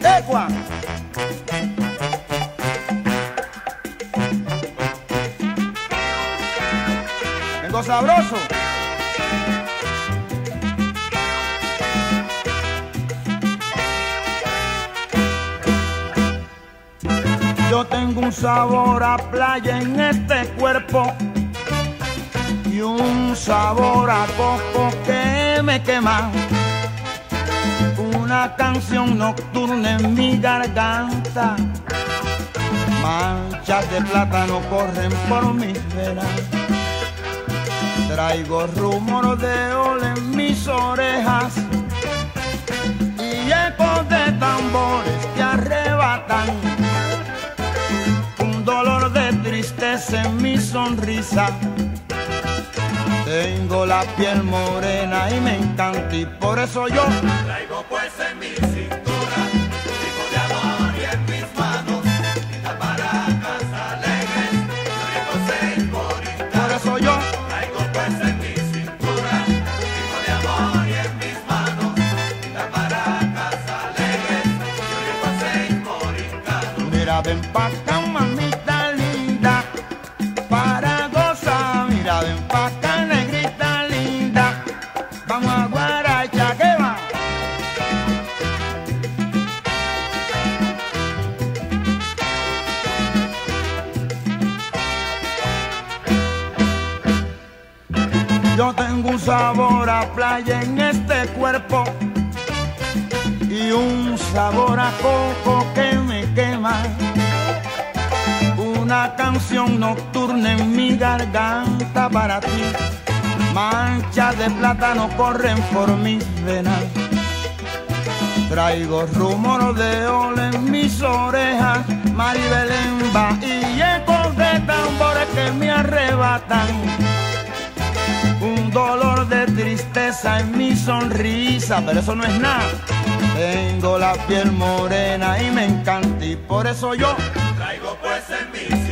¡Egua! Vengo sabroso. Yo tengo un sabor a playa en este cuerpo y un sabor a coco que me quema. Una canción nocturna en mi garganta. Manchas de plátano corren por mis venas. Traigo rumor de ol en mis orejas y ecos de tambores que arrebatan. Un dolor de tristeza en mi sonrisa. Tengo la piel morena y me encanta y por eso yo Traigo pues en mi cintura tipo de amor y en mis manos pintas maracas alegres y ricos por por eso yo Traigo pues en mi cintura tipo de amor y en mis manos pintas maracas alegres y en Mira, ven pa' acá, Yo tengo un sabor a playa en este cuerpo y un sabor a coco que me quema. Una canción nocturna en mi garganta para ti. Manchas de plátano corren por mis venas. Traigo rumor de ol en mis orejas, Maribelemba y tristeza en mi sonrisa, pero eso no es nada. Tengo la piel morena y me encanta y por eso yo Traigo pues en mi